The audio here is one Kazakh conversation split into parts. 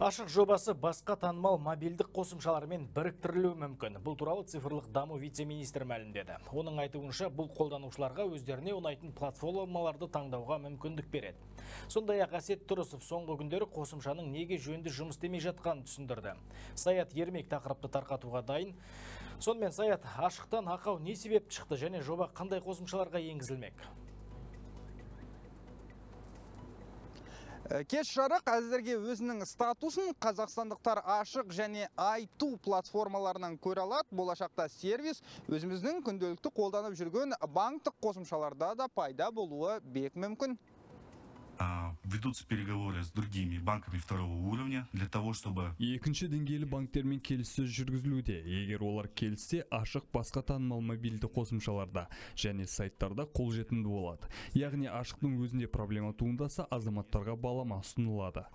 Ашық жобасы басқа танымал мобильдік қосымшалармен біріктірілуі мүмкін. Бұл туралы цифрлық даму вице-министр мәлімдеді. Оның айтуынша бұл қолданушыларға өздеріне ұнайтын платформаларды таңдауға мүмкіндік береді. Сондай ақ Әсет Тұрысов соңғы күндері қосымшаның неге жөнді жұмыс істемей жатқанын түсіндірді. Саят Ермек тақырыпты тарқатуға дайын. Сонымен Саят ашықтан ақау не себеп шықты және жоба қандай қосымшаларға енгізілмек? Кеш жарық әзірге өзінің статусын қазақстандықтар ашық және айту платформаларынан көре алады. Болашақта сервис өзіміздің күнделікті қолданып жүрген банктік қосымшаларда да пайда болуы бек мүмкін. Ведутся переговоры с другими банками второго уровня для того, чтобы... Екінші деңгейлі банктермен келіссөз жүргізілуде. Егер олар келіссе, ашық басқа танымал мобильді қосымшаларда және сайттарда қолжетімді болады. Яғни ашықтың өзінде проблема туындаса, азаматтарға балама ұсынылады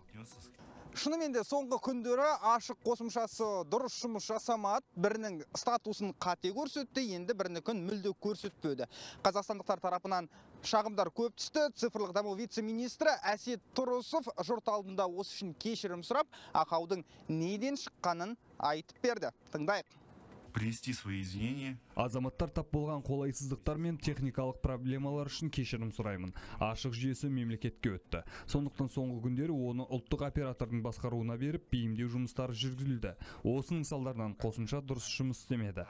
шынымен де соңғы күндері ашық қосымшасы дұрыс жұмыс жасамады. Бірінің статусын қате көрсетті енді бірінікін мүлде көрсетпеді. Қазақстандықтар тарапынан шағымдар көп түсті. Цифрлық даму вице министрі әсет тұрысов жұрт алдында осы үшін кешірім сұрап ақаудың неден шыққанын айтып берді. Тыңдайық. Принести свои извинения. Азаматтар тап болған қолайсыздықтар мен техникалық проблемалар үшін кешірім сұраймын. Ашық жүйесі мемлекетке өтті. Сондықтан соңғы күндері оны ұлттық оператордың басқаруына беріп, бейімдеу жұмыстары жүргізілді. Осының салдарынан қосымша дұрыс жұмыс істемеді.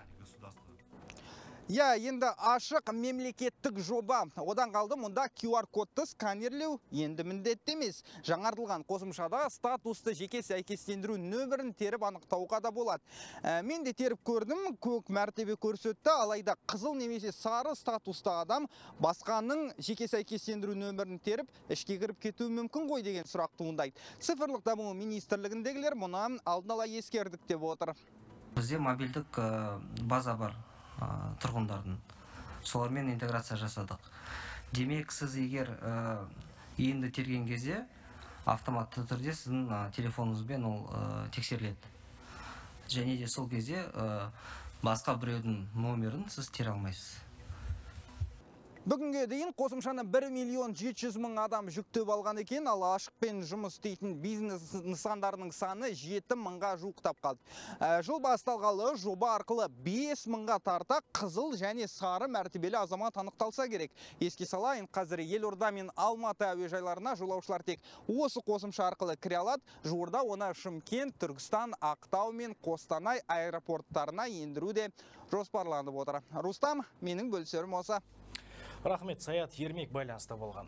Иә, енді ашық мемлекеттік жоба. Одан қалды мұнда QR кодты сканерлеу енді міндетті емес. Жаңартылған қосымшада статусты жеке сәйкестендіру нөмірін теріп анықтауға да болады. Ә, мен де теріп көрдім, көк мәртебе көрсетті, алайда қызыл немесе сары статусты адам басқаның жеке сәйкестендіру нөмірін теріп, ішке кіріп кетуі мүмкін ғой деген сұрақ туындайды. Цифрлық даму министрлігіндегілер мұны алдын ала ескердік деп отыр. Бізде мобильдік база бар тұрғындардың солармен интеграция жасадық. Демек сіз егер енді терген кезде автоматты түрде сіздің телефоныңызбен ол тексеріледі. Және де сол кезде басқа біреудің номерін сіз тере алмайсыз. Бүгінге дейін қосымшаны 1 миллион 700 мың адам жүктеп алған екен, ал ашықпен жұмыс істейтін бизнес нысандарының саны 7 мыңға жуықтап қалды. Ә, жыл басталғалы жоба арқылы 5 мыңға тарта қызыл және сары мәртебелі азамат анықталса керек. Еске салайын, қазір Елорда мен Алматы әуежайларына жолаушылар тек осы қосымша арқылы кіре алады. Жуырда оны Шымкент, Түркістан, Ақтау мен Қостанай аэропорттарына ендіру де жоспарланып отыр. Рустам, менің бөлісерім осы. Рахмет Саят Ермек байланыста болған.